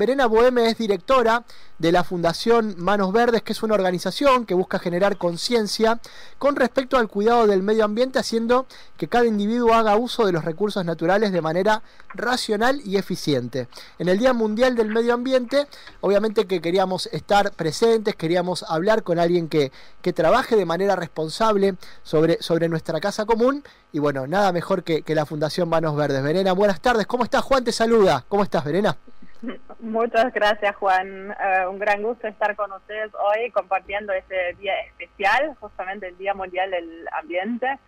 Verena Boheme es directora de la Fundación Manos Verdes, que es una organización que busca generar conciencia con respecto al cuidado del medio ambiente, haciendo que cada individuo haga uso de los recursos naturales de manera racional y eficiente. En el Día Mundial del Medio Ambiente, obviamente que queríamos estar presentes, queríamos hablar con alguien que, que trabaje de manera responsable sobre, sobre nuestra casa común. Y bueno, nada mejor que, que la Fundación Manos Verdes. Verena, buenas tardes. ¿Cómo estás? Juan te saluda. ¿Cómo estás, Verena? Muchas gracias, Juan. Eh, un gran gusto estar con ustedes hoy compartiendo este día especial, justamente el Día Mundial del Ambiente,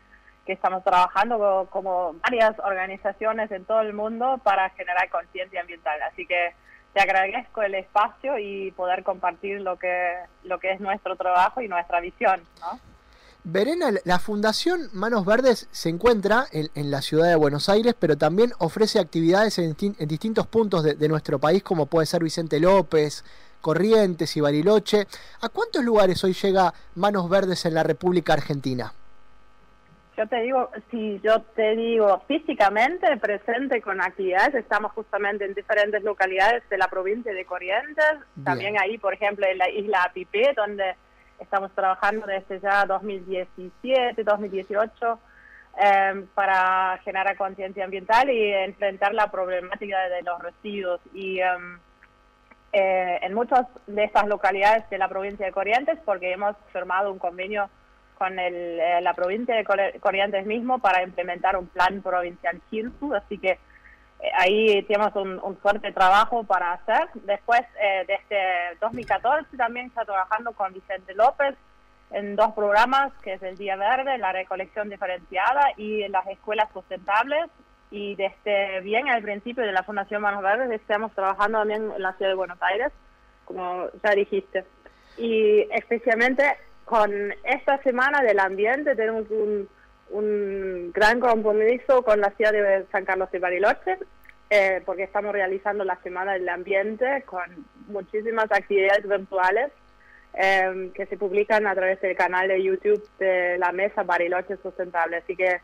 que estamos trabajando como varias organizaciones en todo el mundo para generar conciencia ambiental. Así que te agradezco el espacio y poder compartir lo que, lo que es nuestro trabajo y nuestra visión. ¿no? Verena, la Fundación Manos Verdes se encuentra en, la ciudad de Buenos Aires, pero también ofrece actividades en, distintos puntos de, nuestro país, como puede ser Vicente López, Corrientes y Bariloche. ¿A cuántos lugares hoy llega Manos Verdes en la República Argentina? Yo te digo, si yo te digo físicamente presente con actividades, estamos justamente en diferentes localidades de la provincia de Corrientes, también ahí, por ejemplo, en la isla Apipé, donde Estamos trabajando desde ya 2017, 2018 em, para generar conciencia ambiental y enfrentar la problemática de los residuos. Y em, eh, en muchas de estas localidades de la provincia de Corrientes, porque hemos firmado un convenio con eh, la provincia de Corrientes mismo para implementar un plan provincial GIRSU, así que ahí tenemos un, fuerte trabajo para hacer. Después, eh, desde 2014 también está trabajando con Vicente López en dos programas, que es el Día Verde, la recolección diferenciada y las escuelas sustentables. Y desde bien al principio de la Fundación Manos Verdes estamos trabajando también en la ciudad de Buenos Aires, como ya dijiste. Y especialmente con esta semana del ambiente tenemos un un gran compromiso con la ciudad de San Carlos de Bariloche, eh, porque estamos realizando la Semana del Ambiente con muchísimas actividades virtuales eh, que se publican a través del canal de YouTube de la Mesa Bariloche Sustentable. Así que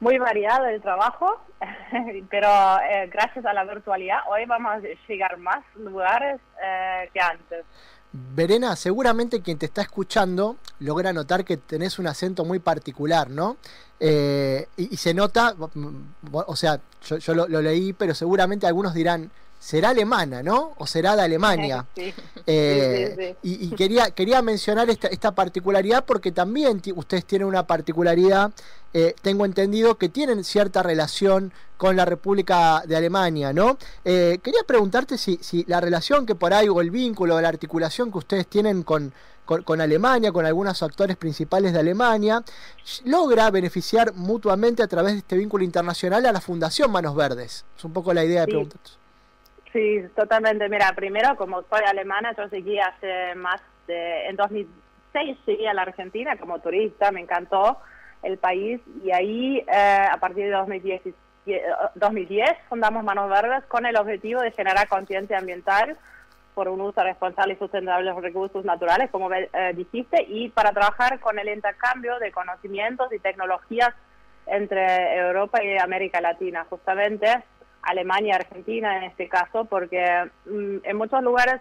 muy variado el trabajo, pero eh, gracias a la virtualidad hoy vamos a llegar más lugares que antes. Verena, seguramente quien te está escuchando logra notar que tenés un acento muy particular, ¿no? Eh, y, se nota, o sea, yo, lo, leí, pero seguramente algunos dirán, será alemana, ¿no? O será de Alemania. Eh, y, quería, quería mencionar esta, esta particularidad porque también ustedes tienen una particularidad, eh, tengo entendido que tienen cierta relación con la República de Alemania, ¿no? Eh, quería preguntarte si, si la relación que por ahí, o el vínculo, o la articulación que ustedes tienen con, con, Alemania, con algunos actores principales de Alemania, logra beneficiar mutuamente a través de este vínculo internacional a la Fundación Manos Verdes. Es un poco la idea de preguntar. Sí, totalmente. Mira, primero, como soy alemana, yo seguí hace más de... En 2006 llegué a la Argentina como turista, me encantó el país y ahí eh, a partir de 2010, 2010 fundamos Manos Verdes con el objetivo de generar conciencia ambiental por un uso responsable y sustentable de los recursos naturales, como eh, dijiste, y para trabajar con el intercambio de conocimientos y tecnologías entre Europa y América Latina. Justamente Alemania Argentina en este caso, porque mm, en muchos lugares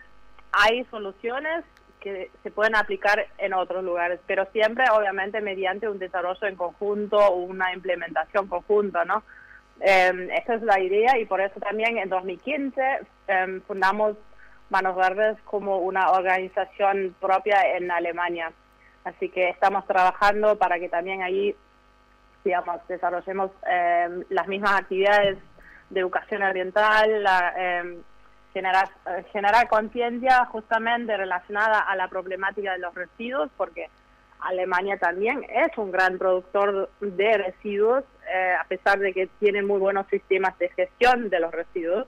hay soluciones que se pueden aplicar en otros lugares, pero siempre obviamente mediante un desarrollo en conjunto o una implementación conjunta, ¿no? Eh, esa es la idea y por eso también en 2015 em, fundamos Manos Verdes como una organización propia en Alemania. Así que estamos trabajando para que también ahí, digamos, desarrollemos em, las mismas actividades de educación ambiental, eh, generar, eh, generar conciencia justamente relacionada a la problemática de los residuos, porque Alemania también es un gran productor de residuos, eh, a pesar de que tiene muy buenos sistemas de gestión de los residuos.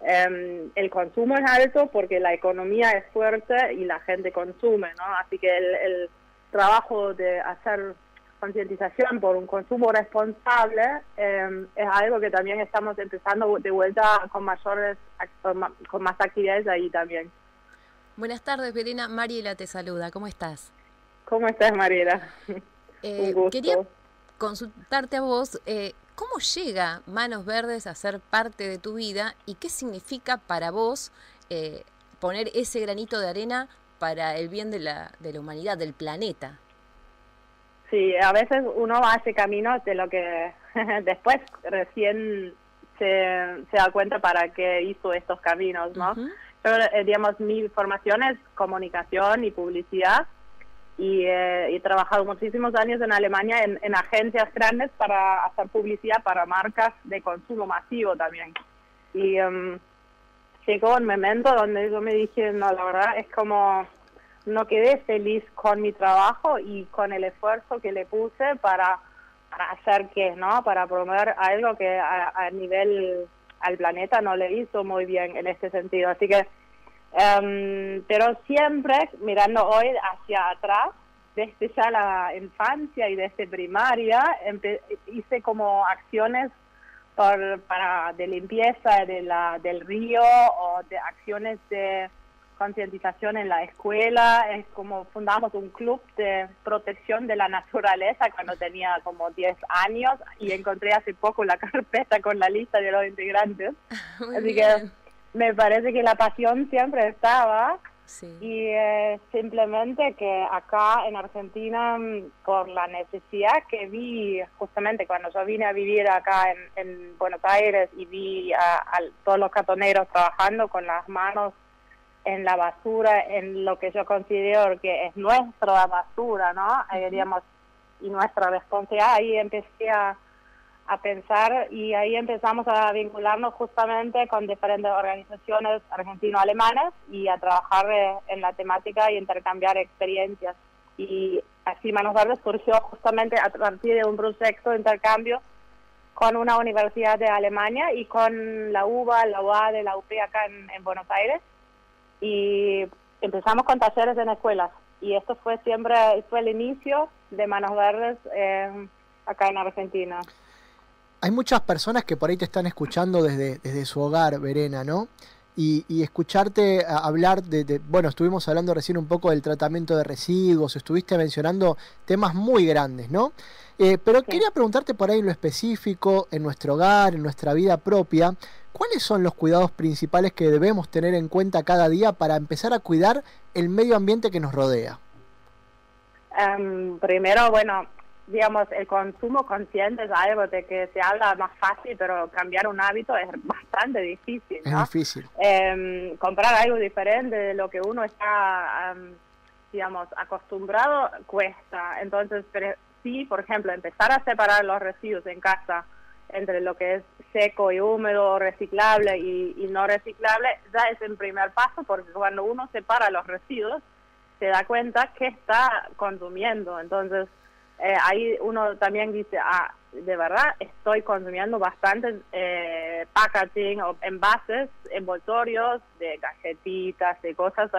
Em, el consumo es alto porque la economía es fuerte y la gente consume, ¿no? Así que el trabajo de hacer concientización por un consumo responsable em, es algo que también estamos empezando de vuelta con mayores con más actividades ahí también. Buenas tardes, Verena. Mariela te saluda. ¿Cómo estás? ¿Cómo estás, Mariela? Eh, quería consultarte a vos, eh, ¿cómo llega Manos Verdes a ser parte de tu vida y qué significa para vos eh, poner ese granito de arena para el bien de la, de la humanidad, del planeta. Sí, a veces uno hace caminos de lo que después recién se, se da cuenta para qué hizo estos caminos, ¿no? Pero, eh, digamos, mi formación es comunicación y publicidad y eh, he trabajado muchísimos años en Alemania en, en, agencias grandes para hacer publicidad para marcas de consumo masivo también. Y um, llegó un momento donde yo me dije, no, la verdad es como no quedé feliz con mi trabajo y con el esfuerzo que le puse para, para hacer que, ¿no? Para promover algo que a, nivel al planeta no le hizo muy bien en este sentido. Así que, um, pero siempre mirando hoy hacia atrás, desde ya la infancia y desde primaria, hice como acciones por, para de limpieza de la, del río o de acciones de concientización en la escuela, es como fundamos un club de protección de la naturaleza cuando tenía como 10 años y encontré hace poco la carpeta con la lista de los integrantes. Así que me parece que la pasión siempre estaba y eh, simplemente que acá en Argentina, mm, por la necesidad que vi justamente cuando yo vine a vivir acá en, en Buenos Aires y vi a, a todos los catoneros trabajando con las manos en la basura, en lo que yo considero que es nuestra basura, ¿no? Uh y nuestra responsabilidad. Ahí empecé a, pensar y ahí empezamos a vincularnos justamente con diferentes organizaciones argentino-alemanas y a trabajar eh, en la temática y intercambiar experiencias. Y así Manos Verdes surgió justamente a partir de un proyecto de intercambio con una universidad de Alemania y con la UBA, la UA de la UP acá en Buenos Aires y empezamos con talleres en escuelas y esto fue siempre fue el inicio de Manos Verdes eh, acá en Argentina. Hay muchas personas que por ahí te están escuchando desde, desde su hogar, Verena, ¿no? Y, y escucharte hablar de, de, bueno, estuvimos hablando recién un poco del tratamiento de residuos, estuviste mencionando temas muy grandes, ¿no? Eh, pero quería preguntarte por ahí en lo específico, en nuestro hogar, en nuestra vida propia, ¿Cuáles son los cuidados principales que debemos tener en cuenta cada día para empezar a cuidar el medio ambiente que nos rodea? Em, primero, bueno, digamos, el consumo consciente es algo de que se habla más fácil, pero cambiar un hábito es bastante difícil. ¿no? Es difícil. Em, comprar algo diferente de lo que uno está, em, digamos, acostumbrado cuesta. Entonces, sí, por ejemplo, empezar a separar los residuos en casa entre lo que es seco y húmedo, reciclable y, no reciclable, ya es el primer paso porque cuando uno separa los residuos, se da cuenta que está consumiendo. Entonces, eh, ahí uno también dice, ah, de verdad estoy consumiendo bastantes eh, packaging o envases, envoltorios de galletitas, de cosas,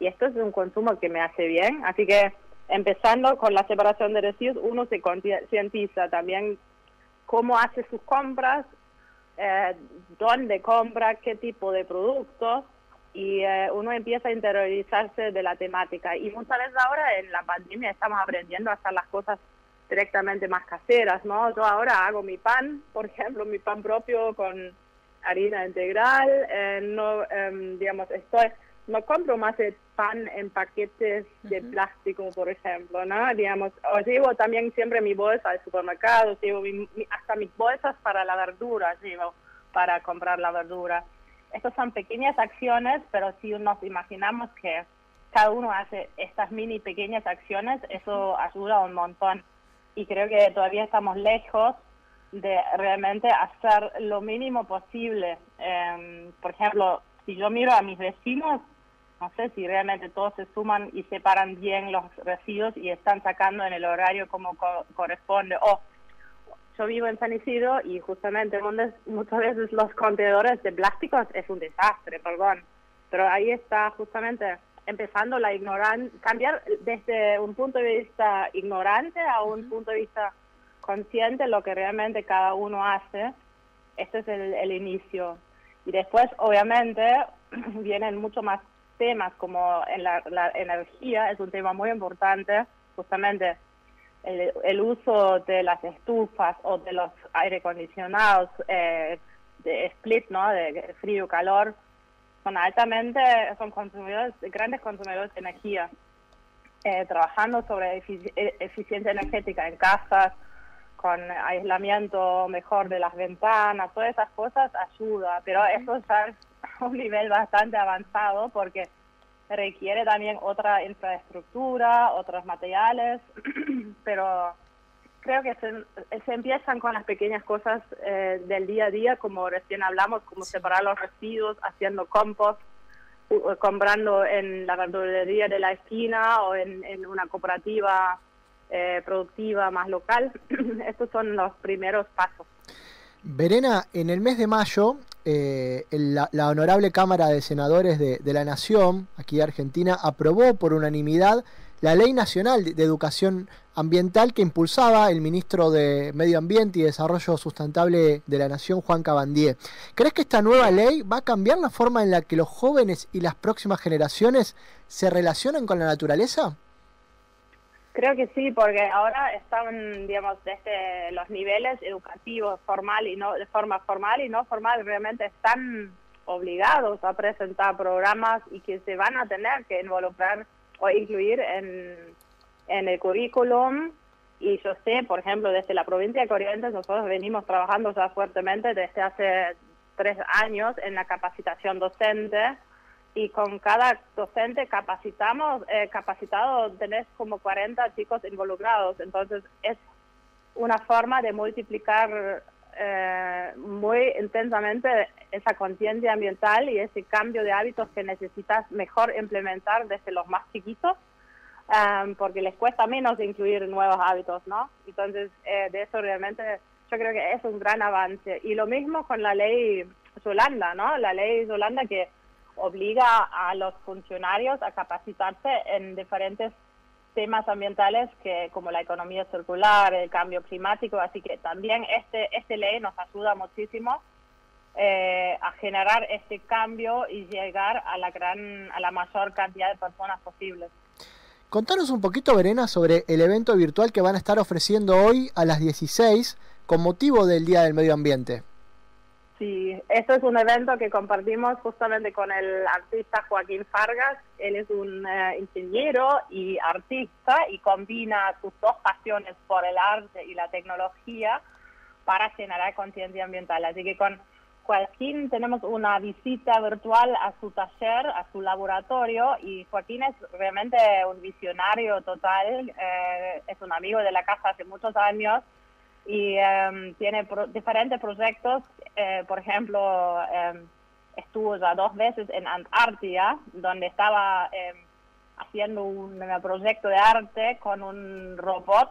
y esto es un consumo que me hace bien. Así que empezando con la separación de residuos, uno se concientiza también cómo hace sus compras, eh, dónde compra, qué tipo de productos y eh, uno empieza a interiorizarse de la temática. Y muchas veces ahora en la pandemia estamos aprendiendo a hacer las cosas directamente más caseras, ¿no? Yo ahora hago mi pan, por ejemplo, mi pan propio con harina integral, eh, no, em, digamos, estoy no compro más el pan en paquetes de plástico, por ejemplo, ¿no? Digamos, o llevo también siempre mi bolsa al supermercado, llevo hasta mis bolsas para la verdura, llevo para comprar la verdura. Estas son pequeñas acciones, pero si nos imaginamos que cada uno hace estas mini pequeñas acciones, eso ayuda un montón. Y creo que todavía estamos lejos de realmente hacer lo mínimo posible. Em, por ejemplo, si yo miro a mis vecinos, no sé si realmente todos se suman y separan bien los residuos y están sacando en el horario como corresponde. O yo vivo en San Isidro y justamente muchas veces los contenedores de plásticos es un desastre, perdón. Pero ahí está justamente empezando la ignorancia, cambiar desde un punto de vista ignorante a un punto de vista consciente lo que realmente cada uno hace. Este es el, el inicio. Y después, obviamente, vienen mucho más temas como en la, energía es un tema muy importante, justamente el, uso de las estufas o de los aire acondicionados eh, de split, ¿no? De frío-calor, son altamente, son consumidores, grandes consumidores de energía, eh, trabajando sobre e, eficiencia energética en casas, con aislamiento mejor de las ventanas, todas esas cosas ayuda, pero eso está a un nivel bastante avanzado porque requiere también otra infraestructura, otros materiales, pero creo que se, empiezan con las pequeñas cosas eh, del día a día, como recién hablamos, como separar los residuos, haciendo compost, comprando en la verdulería de la esquina o en, una cooperativa eh, productiva más local. Estos son los primeros pasos. Verena, en el mes de mayo, eh, la, Honorable Cámara de Senadores de, de la Nación, aquí de Argentina, aprobó por unanimidad la Ley Nacional de Educación Ambiental que impulsaba el ministro de Medio Ambiente y Desarrollo Sustentable de la Nación, Juan Cabandier. ¿Crees que esta nueva ley va a cambiar la forma en la que los jóvenes y las próximas generaciones se relacionan con la naturaleza? Creo que sí, porque ahora están, digamos, desde los niveles educativos, formal y no, de forma formal y no formal, realmente están obligados a presentar programas y que se van a tener que involucrar o incluir en, en el currículum. Y yo sé, por ejemplo, desde la provincia de Corrientes, nosotros venimos trabajando ya fuertemente desde hace tres años en la capacitación docente y con cada docente capacitamos, eh, capacitado tenés como 40 chicos involucrados. Entonces es una forma de multiplicar eh, muy intensamente esa conciencia ambiental y ese cambio de hábitos que necesitas mejor implementar desde los más chiquitos, um, porque les cuesta menos incluir nuevos hábitos, ¿no? Entonces, eh, de eso realmente yo creo que es un gran avance. Y lo mismo con la ley Yolanda, ¿no? La ley Yolanda que obliga a los funcionarios a capacitarse en diferentes temas ambientales que como la economía circular, el cambio climático, así que también este este ley nos ayuda muchísimo eh, a generar este cambio y llegar a la gran a la mayor cantidad de personas posibles. Contanos un poquito, Verena, sobre el evento virtual que van a estar ofreciendo hoy a las 16 con motivo del Día del Medio Ambiente. Sí, esto es un evento que compartimos justamente con el artista Joaquín Fargas. Él es un eh, ingeniero y artista y combina sus dos pasiones por el arte y la tecnología para generar conciencia ambiental. Así que con Joaquín tenemos una visita virtual a su taller, a su laboratorio y Joaquín es realmente un visionario total, eh, es un amigo de la casa hace muchos años y em, tiene diferentes proyectos. Eh, por ejemplo, em, estuvo ya dos veces en Antártida, donde estaba em, haciendo un, proyecto de arte con un robot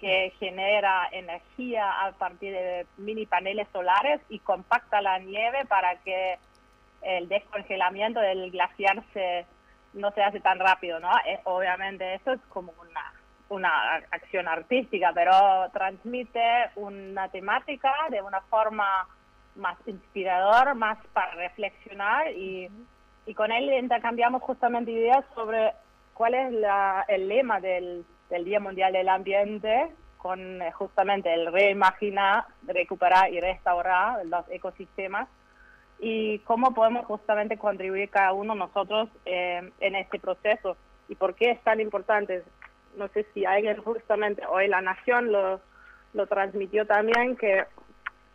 que genera energía a partir de mini paneles solares y compacta la nieve para que el descongelamiento del glaciar se, no se hace tan rápido, ¿no? Eh, obviamente eso es como una una acción artística, pero transmite una temática de una forma más inspiradora, más para reflexionar y, y con él intercambiamos justamente ideas sobre cuál es la, el lema del, del Día Mundial del Ambiente, con eh, justamente el reimaginar, recuperar y restaurar los ecosistemas y cómo podemos justamente contribuir cada uno nosotros eh, en este proceso y por qué es tan importante no sé si alguien justamente hoy La Nación lo, lo transmitió también, que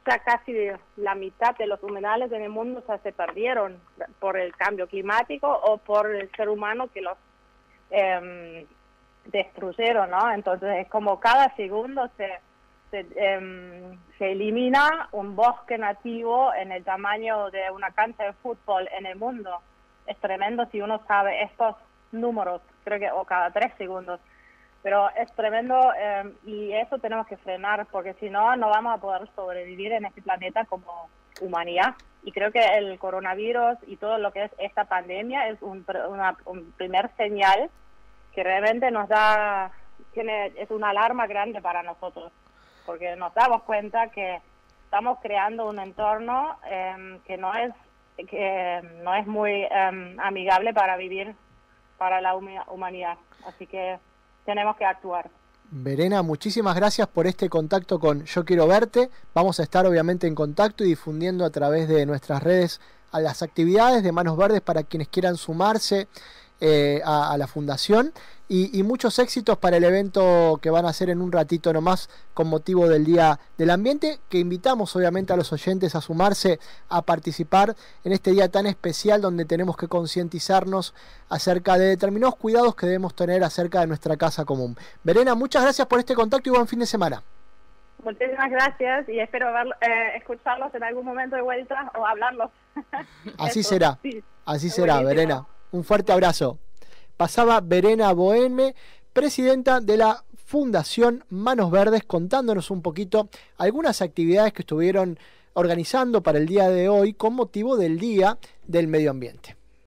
ya casi la mitad de los humedales en el mundo se perdieron por el cambio climático o por el ser humano que los eh, destruyeron, ¿no? Entonces es como cada segundo se, se, em, se, elimina un bosque nativo en el tamaño de una cancha de fútbol en el mundo. Es tremendo si uno sabe estos números, creo que o cada tres segundos. Pero es tremendo eh, y eso tenemos que frenar porque si no, no vamos a poder sobrevivir en este planeta como humanidad. Y creo que el coronavirus y todo lo que es esta pandemia es un, una, un primer señal que realmente nos da, tiene, es una alarma grande para nosotros, porque nos damos cuenta que estamos creando un entorno em, que no es que no es muy em, amigable para vivir para la humanidad. Así que tenemos que actuar. Verena, muchísimas gracias por este contacto con Yo Quiero Verte. Vamos a estar obviamente en contacto y difundiendo a través de nuestras redes a las actividades de Manos Verdes para quienes quieran sumarse eh, a, la fundación y, muchos éxitos para el evento que van a hacer en un ratito nomás con motivo del Día del Ambiente, que invitamos obviamente a los oyentes a sumarse, a participar en este día tan especial donde tenemos que concientizarnos acerca de determinados cuidados que debemos tener acerca de nuestra casa común. Verena, muchas gracias por este contacto y buen fin de semana. Muchísimas gracias y espero eh, escucharlos en algún momento de vuelta o hablarlos. Así será, así será, Verena. Un fuerte abrazo. Pasaba Verena Boheme, presidenta de la Fundación Manos Verdes, contándonos un poquito algunas actividades que estuvieron organizando para el día de hoy con motivo del Día del Medio Ambiente.